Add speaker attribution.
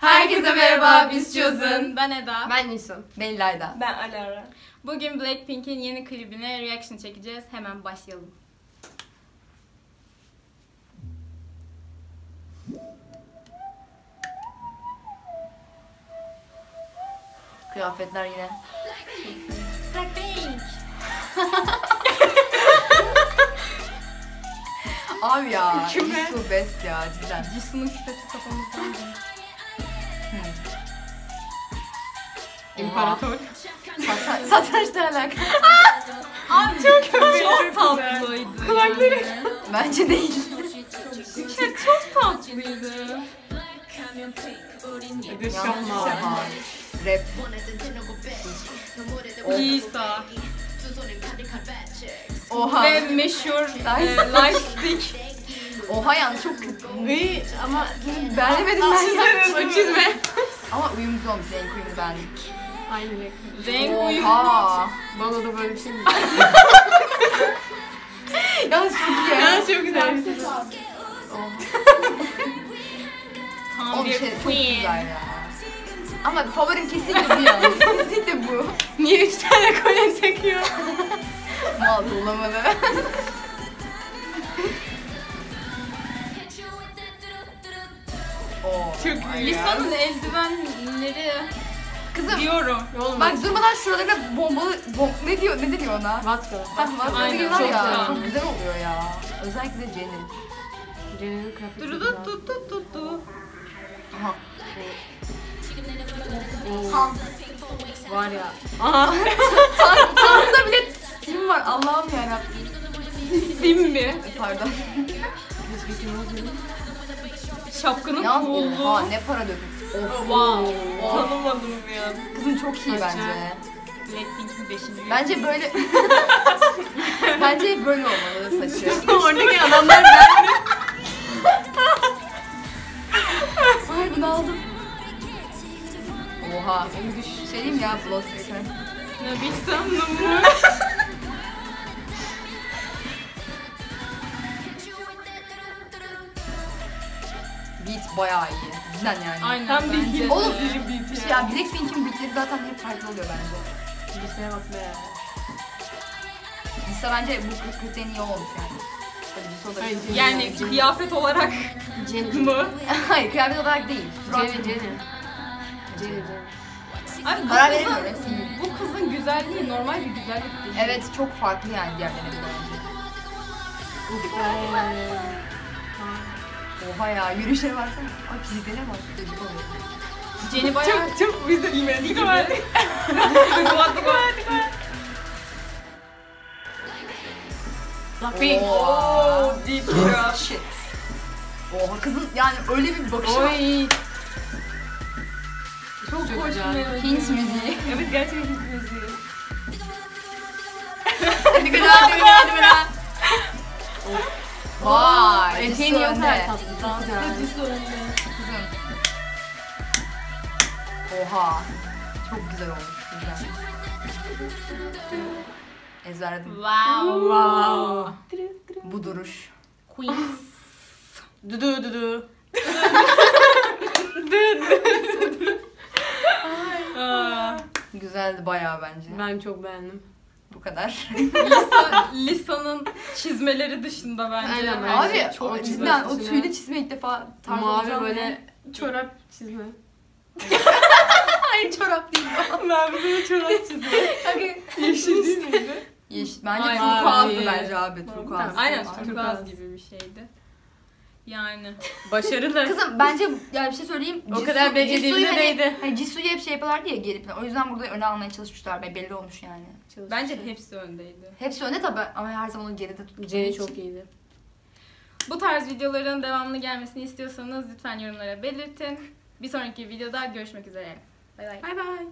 Speaker 1: Herkese merhaba, biz Chosen.
Speaker 2: Ben Eda.
Speaker 3: Ben Nisan.
Speaker 1: Ben İlayda.
Speaker 4: Ben Alara.
Speaker 2: Bugün Blackpink'in yeni klibine reaction çekeceğiz. Hemen başlayalım.
Speaker 1: Kıyafetler yine.
Speaker 2: Blackpink.
Speaker 1: Abi ya.
Speaker 2: Küme.
Speaker 1: Jisoo best ya cidden.
Speaker 2: Jisoo'nun küpesi kafamızdan
Speaker 3: İmparator.
Speaker 1: Satranç, satrançla alakalı.
Speaker 2: Abi çok çok tatlıydı.
Speaker 3: Kulakları.
Speaker 1: Bence değil.
Speaker 2: Ya çok tatlıydı.
Speaker 1: Yalnız
Speaker 3: şapma.
Speaker 1: Oha. Rap.
Speaker 2: Lisa.
Speaker 1: Oha.
Speaker 2: Ve meşhur e, lightstick.
Speaker 1: Oha yalnız çok kötü.
Speaker 3: Iy, ama
Speaker 1: ben.
Speaker 3: çizme. çizme.
Speaker 1: Ama uyumsuz olmuş. Renk uyumu beğendim.
Speaker 3: Aynı renk.
Speaker 2: Renk uyumu.
Speaker 1: Oha.
Speaker 3: Bana da böyle bir şey mi?
Speaker 1: Yalnız çok iyi.
Speaker 3: Ya çok güzel.
Speaker 2: Tam
Speaker 1: O
Speaker 2: bir
Speaker 1: şey çok
Speaker 2: queen.
Speaker 1: güzel ya. Ama favorim kesinlikle bu ya. kesinlikle bu.
Speaker 3: Niye üç tane kolye takıyor?
Speaker 1: Mal bulamadı. Oo.
Speaker 3: Çok iyi.
Speaker 2: Lisa'nın eldivenleri
Speaker 1: Kızım
Speaker 2: diyorum.
Speaker 3: Olmaz.
Speaker 1: bak durmadan şuralara bombalı bom ne diyor ne deniyor ona?
Speaker 3: Vatka.
Speaker 1: Bak bak
Speaker 2: Aynen,
Speaker 1: diyorlar
Speaker 2: çok
Speaker 1: ya.
Speaker 2: güzel.
Speaker 1: Çok güzel oluyor ya. Özellikle Jen'in.
Speaker 3: Ceren'in kıyafeti
Speaker 2: Durudu
Speaker 3: güzel.
Speaker 2: tut tut tut tut.
Speaker 1: Aha.
Speaker 3: Oo. Var ya. Aha.
Speaker 1: Tan Tanrı'da bile sim var. Allah'ım yarabbim.
Speaker 2: Sim mi?
Speaker 1: Pardon.
Speaker 2: Şapkanın
Speaker 1: oha ne para döküm.
Speaker 2: Wow. Tanımadım ya.
Speaker 1: Kızım çok iyi bence.
Speaker 2: Blackpink'in 5.
Speaker 1: Bence böyle... bence böyle olmalı saçı.
Speaker 3: Oradaki adamlar ben.
Speaker 1: Ay bunu aldım. Oha. Onu düş. Şey diyeyim ya. Bloss Return.
Speaker 2: Nabistan numara.
Speaker 1: Beat bayağı iyi. Cidden yani.
Speaker 2: Aynen
Speaker 3: Tam hip.
Speaker 1: Oğlum
Speaker 3: Bir beat
Speaker 1: ya Blackpink'in beatleri zaten hep farklı oluyor bence.
Speaker 3: Liseye bak be.
Speaker 1: Lisa bence bu kriterin iyi olmuş yani.
Speaker 3: Hayır,
Speaker 2: Yani kıyafet olarak mı?
Speaker 1: Hayır kıyafet olarak değil.
Speaker 3: Jenny. Jenny, Jenny.
Speaker 2: Abi bu kızın, bu kızın güzelliği normal bir güzellik değil.
Speaker 1: Evet çok farklı yani diğerlerine göre.
Speaker 3: Uf.
Speaker 1: Oha ya yürüyüşe baksana. Ay fiziklerine bak. Gıcık oluyor.
Speaker 2: Jenny bayağı
Speaker 3: Çok çok bize
Speaker 2: ivedi gibi.
Speaker 3: Blackpink.
Speaker 1: Oo.
Speaker 2: Deep drop.
Speaker 1: Shit. Oha kızın yani öyle bir bakışı var.
Speaker 3: Oy.
Speaker 2: Çok,
Speaker 3: Çok
Speaker 2: hoş melodi.
Speaker 1: Hint müziği.
Speaker 3: Evet gerçekten Hint müziği.
Speaker 1: Hadi gıda gıda hadi gıda. Jisoo
Speaker 3: yok tatlı.
Speaker 1: Kızım. Oha. Çok güzel olmuş. Güzel. Ezberledim.
Speaker 2: Wow.
Speaker 3: Wow.
Speaker 1: Bu duruş.
Speaker 2: Queens.
Speaker 3: Dudu.
Speaker 2: Aa,
Speaker 1: Güzeldi bayağı bence.
Speaker 3: Ben çok beğendim.
Speaker 1: Bu kadar.
Speaker 2: Lisa, Lisa'nın çizmeleri dışında bence.
Speaker 3: Aynen,
Speaker 2: her
Speaker 1: Abi
Speaker 2: şey
Speaker 1: çok
Speaker 3: çok
Speaker 1: cidden
Speaker 3: güzel.
Speaker 1: o tüylü çizme ilk defa tarz
Speaker 3: Mavi böyle çorap çizme.
Speaker 1: Hayır çorap değil.
Speaker 3: Mavi böyle çorap çizme. Yeşil değil miydi?
Speaker 1: Yeşil. Bence turkuazdı bence abi. Turkuaz.
Speaker 2: Aynen
Speaker 1: turkuaz
Speaker 2: gibi bir şeydi. Yani.
Speaker 3: Başarılı.
Speaker 1: Kızım bence yani bir şey söyleyeyim.
Speaker 3: O kadar becerdiğine
Speaker 1: Jisoo'yu
Speaker 3: değdi.
Speaker 1: Hani Jisoo'yu hep şey yapıyorlardı ya gelip. O yüzden burada öne almaya çalışmışlar. Ve belli olmuş yani.
Speaker 2: Bence hepsi öndeydi.
Speaker 1: Hepsi önde tabii ama her zaman onu geride
Speaker 3: Jenny
Speaker 1: için.
Speaker 3: çok iyiydi.
Speaker 2: Bu tarz videoların devamlı gelmesini istiyorsanız lütfen yorumlara belirtin. Bir sonraki videoda görüşmek üzere. Bay bay.
Speaker 3: Bay bay.